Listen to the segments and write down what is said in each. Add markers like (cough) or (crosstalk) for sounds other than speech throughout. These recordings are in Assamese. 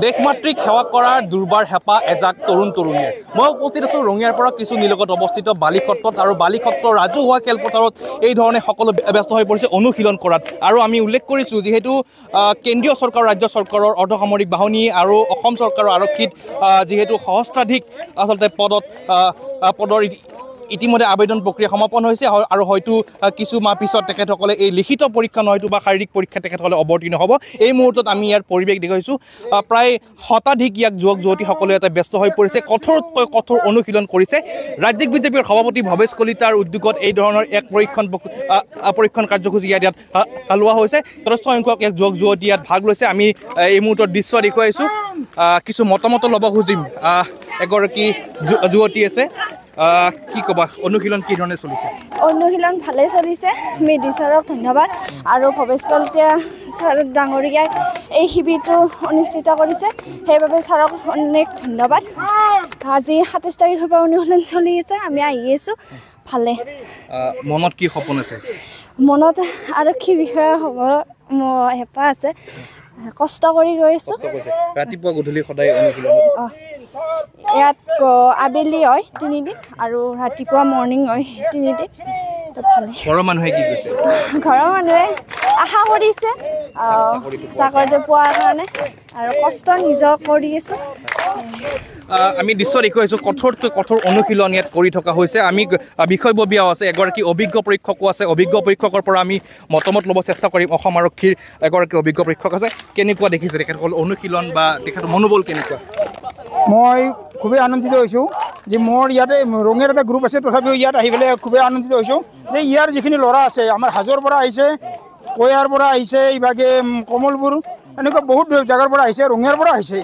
দেশমাতৃক সেৱা কৰাৰ দুৰ্বাৰ হেঁপাহ এজাক তৰুণ তৰুণীয়ে। মই উপস্থিত আছোঁ ৰঙিয়াৰ পৰা কিছু নিলগত অৱস্থিত বালিসত্ৰত আৰু বালিসত্ৰ ৰাজহুৱা খেলপথাৰত। এই ধৰণে সকলো ব্যস্ত হৈ পৰিছে অনুশীলন কৰাত। আৰু আমি উল্লেখ কৰিছোঁ যিহেতু কেন্দ্ৰীয় চৰকাৰ ৰাজ্য চৰকাৰৰ অৰ্ধসামৰিক বাহিনী আৰু অসম চৰকাৰৰ আৰক্ষীত যিহেতু সহস্ৰাধিক আচলতে পদত পদৰ ইতিমধ্যে আবেদন প্ৰক্ৰিয়া সমাপন হৈছে আৰু হয়তো কিছু মাহ পিছত তেখেতসকলে এই লিখিত পৰীক্ষা নহয়তো বা শাৰীৰিক পৰীক্ষা তেখেতসকলে অৱতীৰ্ণ হ'ব। এই মুহূৰ্তত আমি ইয়াৰ পৰিৱেশ দেখুৱাইছোঁ। প্ৰায় শতাধিক ইয়াক যুৱক যুৱতীসকলে ইয়াতে ব্যস্ত হৈ পৰিছে কঠোৰতকৈ কঠোৰ অনুশীলন কৰিছে। ৰাজ্যিক বিজেপিৰ সভাপতি ভৱেশ কলিতাৰ উদ্যোগত এই ধৰণৰ এক পৰীক্ষণ পৰীক্ষণ কাৰ্যসূচী ইয়াত ইয়াত লোৱা হৈছে। যথেষ্ট সংখ্যক এক যুৱক যুৱতী ইয়াত ভাগ লৈছে। আমি এই মুহূৰ্তত দৃশ্য দেখুৱাইছোঁ। কিছু মতামত ল'ব খুজিম। এগৰাকী যুৱতী আছে। কি ক'বা অনুশীলন কি ধৰণে চলিছে? অনুশীলন ভালেই চলিছে মেধি ছাৰক ধন্যবাদ। আৰু ভৱেশ কলিতা ছাৰ ডাঙৰীয়াই এই শিবিৰটো অনুষ্ঠিত কৰিছে সেইবাবে ছাৰক অনেক ধন্যবাদ। আজি সাতাইছ তাৰিখৰ পৰা অনুশীলন চলি আছে আমি আহি আছোঁ ভালে। মনত কি সপোন আছে? মনত আৰক্ষী বিষয়া হ'ব হেঁপাহ আছে কষ্ট কৰি গৈ আছোঁ। ৰাতিপুৱা গধূলি সদায় অনুশীলন। ইয়াত আবেলি হয় তিনিদিন আৰু ৰাতিপুৱা মৰ্ণিং হয় তিনিদিন। ঘৰৰ মানুহে কি কৈছে? (laughs) ঘৰৰ মানুহে আশা কৰিছে। চাকৰিটো পোৱাৰ কাৰণে আৰু কষ্ট নিজৰ কৰি আছোঁ। আমি দৃশ্য দেখুৱাইছোঁ কঠোৰতকৈ কঠোৰ অনুশীলন ইয়াত কৰি থকা হৈছে। আমি বিষয়ববীয়াও আছে এগৰাকী অভিজ্ঞ পৰীক্ষকো আছে। অভিজ্ঞ পৰীক্ষকৰ পৰা আমি মতামত ল'ব চেষ্টা কৰিম। অসম আৰক্ষীৰ এগৰাকী অভিজ্ঞ পৰীক্ষক আছে। কেনেকুৱা দেখিছে তেখেতসকল? অনুশীলন বা তেখেতৰ মনোবল কেনেকুৱা? মই খুবেই আনন্দিত হৈছোঁ যে মোৰ ইয়াতে ৰঙিয়াৰ এটা গ্ৰুপ আছে তথাপিও ইয়াত আহি পেলাই খুবেই আনন্দিত হৈছোঁ যে ইয়াৰ যিখিনি ল'ৰা আছে আমাৰ হাজোৰ পৰা আহিছে কয়াৰ পৰা আহিছে ইভাগে কমলপুৰ এনেকুৱা বহুত জেগাৰ পৰা আহিছে ৰঙিয়াৰ পৰা আহিছে।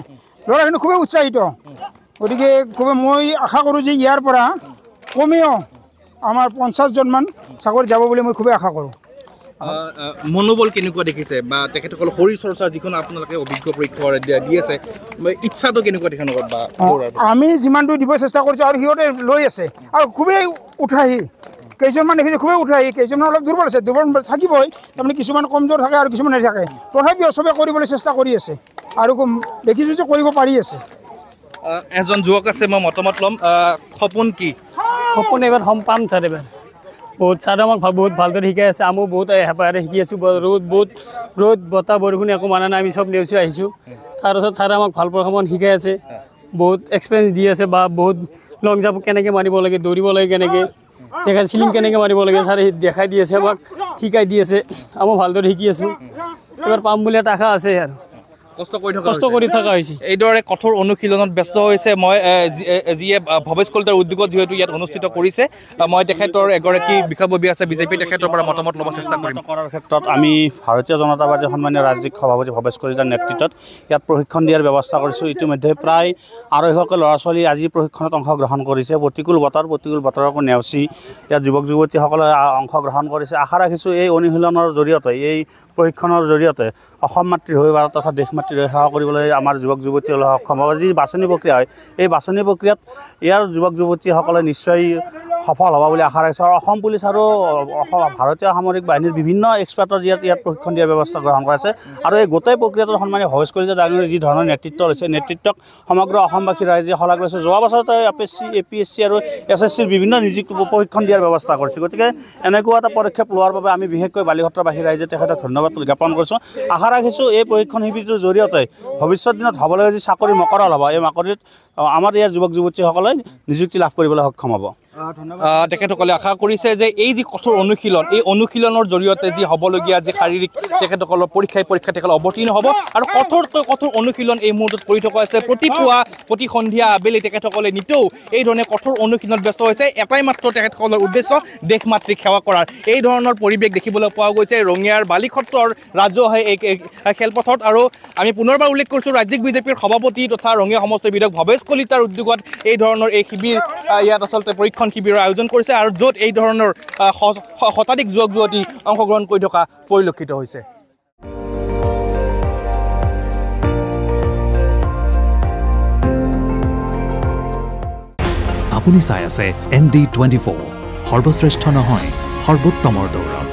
ল'ৰাখিনি খুবেই উৎসাহিত। গতিকে খুবেই মই আশা কৰোঁ যে ইয়াৰ পৰা কমেও আমাৰ পঞ্চাছজনমান চাকৰি যাব বুলি মই খুবেই আশা কৰোঁ। মনোবল কেনেকুৱা দেখিছে? বা তেখেতসকলৰ শৰীৰ চৰ্চা যিখন আপোনালোকে অভিজ্ঞ পৰীক্ষকৰ দি- আছে ইচ্ছাটো কেনেকুৱা তেখেতসকলৰ বা? আমি যিমানটো দিব চেষ্টা কৰিছোঁ আৰু সিহঁতে লৈ আছে। আৰু খুবেই উৎসাহী। কেইজনমান দেখিছোঁ খুবেই উৎসাহী। কেইজনমান অলপ দুৰ্বল আছে। দুৰ্বল থাকিবই। তাৰমানে কিছুমান কমজোৰ থাকে আৰু কিছুমান নাথাকে। তথাপিও চবে কৰিবলৈ চেষ্টা কৰি আছে। আৰু দেখিছোঁ যে কৰিব পাৰি আছে। এজন যুৱক আছে মই মতামত ল'ম। সপোন কি? সপোন এইবাৰ হম পাম ছাৰ এইবাৰ। বহুত ছাৰে আমাক বহুত ভালদৰে শিকাই আছে। আমিও বহুত হেঁপাহেৰে শিকি আছোঁ। ৰ'দ বহুত ৰ'দ বতাহ বৰষুণ একো মানা নাই। আমি চব নেওচি আহিছোঁ। ছাৰৰ ওচৰত ছাৰে আমাক ভাল প্ৰশমন শিকাই আছে। বহুত এক্সপিৰিয়েঞ্চ দি আছে বা বহুত লং জাম্প কেনেকৈ মাৰিব লাগে দৌৰিব লাগে কেনেকৈ দেখাই চিলিং কেনেকৈ মাৰিব লাগে ছাৰে দেখাই দি আছে আমাক শিকাই দি আছে। আমি ভালদৰে শিকি আছোঁ। এইবাৰ পাম বুলি এটা আশা আছে আৰু। কষ্ট কৰি থকা হৈছে। এইদৰে কঠোৰ অনুশীলনত ব্যস্ত হৈছে। মই যিয়ে ভৱেশ কলিতাৰ উদ্যোগত যিহেতু ইয়াত অনুষ্ঠিত কৰিছে মই তেখেতৰ এগৰাকী বিষয়ববী আছে বিজেপি তেখেতৰ পৰা মতামত ল'ব চেষ্টা কৰিম। কৰাৰ ক্ষেত্ৰত আমি ভাৰতীয় জনতা পাৰ্টীৰ সন্মানীয় ৰাজ্যিক সভাপতি ভৱেশ কলিতাৰ নেতৃত্বত ইয়াত প্ৰশিক্ষণ দিয়াৰ ব্যৱস্থা কৰিছোঁ। ইতিমধ্যে প্ৰায় আঢ়ৈশকৈ ল'ৰা ছোৱালী আজি প্ৰশিক্ষণত অংশগ্ৰহণ কৰিছে। প্ৰতিকূল বতৰ প্ৰতিকূল বতৰকো নেওচি ইয়াত যুৱক যুৱতীসকলে অংশগ্ৰহণ কৰিছে। আশা ৰাখিছোঁ এই অনুশীলনৰ জৰিয়তে এই প্ৰশিক্ষণৰ জৰিয়তে অসম মাতৃৰ হৈ ভাৰত তথা দেশ মাতৃৰ হৈ সেৱা কৰিবলৈ আমাৰ যুৱক যুৱতীসকলে সক্ষম হ'ব। যি বাছনি প্ৰক্ৰিয়া হয় এই বাছনি প্ৰক্ৰিয়াত ইয়াৰ যুৱক যুৱতীসকলে নিশ্চয় সফল হ'ব বুলি আশা ৰাখিছোঁ। আৰু অসম পুলিচ আৰু ভাৰতীয় সামৰিক বাহিনীৰ বিভিন্ন এক্সপাৰ্টৰ ইয়াত ইয়াত প্ৰশিক্ষণ দিয়াৰ ব্যৱস্থা গ্ৰহণ কৰা হৈছে আৰু এই গোটেই প্ৰক্ৰিয়াটোৰ সন্মানীয় ভৱেশ কলিতা ডাঙৰীয়ে যি ধৰণৰ নেতৃত্ব লৈছে নেতৃত্বক সমগ্ৰ অসমবাসী ৰাইজে শলাগ লৈছে। যোৱা বছৰতে A P S C A P S C আৰু এছ এছ চিৰ বিভিন্ন নিযুক্তি প্ৰশিক্ষণ দিয়াৰ ব্যৱস্থা কৰিছে। গতিকে এনেকুৱা এটা পদক্ষেপ লোৱাৰ বাবে আমি বিশেষকৈ বালিসত্ৰবাসী ৰাইজে তেখেতক ধন্যবাদ জ্ঞাপন কৰিছোঁ। আশা ৰাখিছোঁ এই প্ৰশিক্ষণ শিবিৰটোৰ জৰিয়তে ভৱিষ্যত দিনত হ'বলগীয়া যি চাকৰি মকৰাল হ'ব এই চাকৰিত আ, আমাৰ ইয়াৰ যুৱক যুৱতীসকলে নিযুক্তি লাভ কৰিবলৈ সক্ষম হ'ব। তেখেতসকলে আশা কৰিছে যে এই যি কঠোৰ অনুশীলন এই অনুশীলনৰ জৰিয়তে যি হ'বলগীয়া যি শাৰীৰিক তেখেতসকলৰ পৰীক্ষাই পৰীক্ষা তেখেতসকল অৱতীৰ্ণ হ'ব আৰু কঠোৰতকৈ কঠোৰ অনুশীলন এই মুহূৰ্তত কৰি থকা হৈছে। প্ৰতি পুৱা প্ৰতি সন্ধিয়া আবেলি তেখেতসকলে নিতৌ এই ধৰণে কঠোৰ অনুশীলনত ব্যস্ত হৈছে। এটাই মাত্ৰ তেখেতসকলৰ উদ্দেশ্য দেশ মাতৃক সেৱা কৰাৰ। এই ধৰণৰ পৰিৱেশ দেখিবলৈ পোৱা গৈছে। ৰঙিয়াৰ বালিসত্ৰৰ ৰাজহুৱা এই খেলপথাৰত আৰু আমি পুনৰবাৰ উল্লেখ কৰিছোঁ ৰাজ্যিক বিজেপিৰ সভাপতি তথা ৰঙিয়া সমষ্টিৰ বিধায়ক ভৱেশ কলিতাৰ উদ্যোগত এই ধৰণৰ এই শিবিৰ ইয়াত আচলতে পৰীক্ষণ শিবিৰৰ আয়োজন কৰিছে আৰু য'ত এই ধৰণৰ শতাধিক যুৱক যুৱতী অংশগ্ৰহণ কৰি থকা পৰিলক্ষিত হৈছে। আপুনি চাই আছে এন ডি টুৱেণ্টি ফ'ৰ। সৰ্বশ্ৰেষ্ঠ নহয় সৰ্বোত্তমৰ দৌৰ